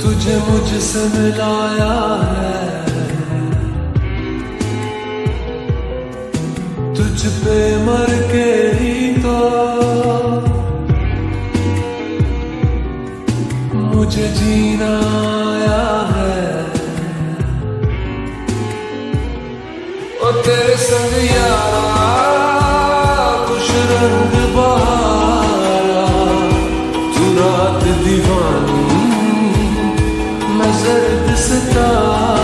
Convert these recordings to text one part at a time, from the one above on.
تجھے مجھ سے ملایا ہے۔ تجھ پہ مر کے ہی تو۔ مجھے جینا آیا ہے۔ او تیرے سنگ یارا زرد ستارا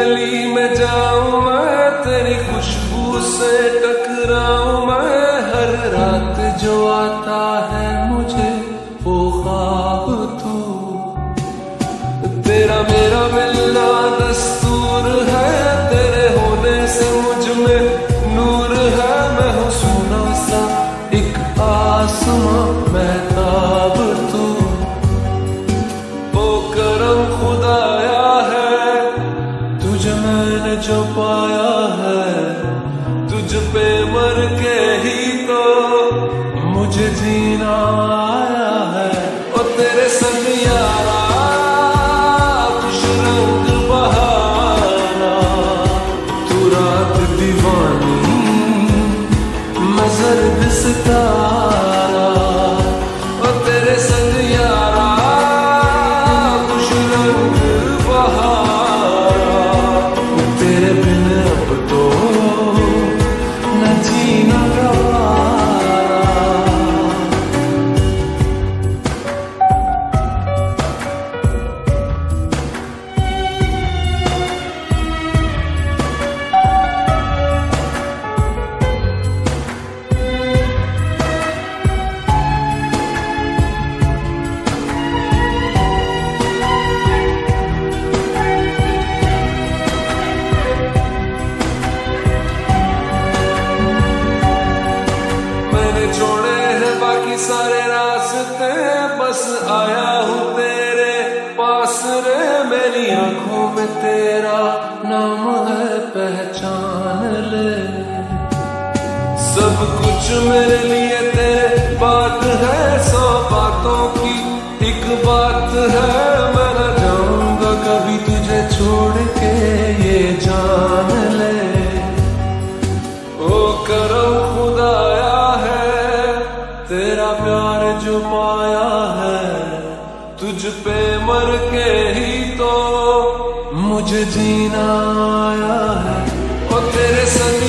گلی میں جاؤں میں تیری خوشبو سے نے جو پایا ہے تجھ پہ مر کے ہی تو مجھے جینا آیا ہے او تیرے سنگ یارا رات دیوانی میں زرد راستے بس آیا ہوں تیرے پاس رے میری آنکھوں میں تیرا نام ہے، پہچان لے۔ سب کچھ میرے لیے پیار جو پایا ہے، تجھ پہ مر کے ہی تو مجھے جینا آیا ہے۔ وہ تیرے سنگ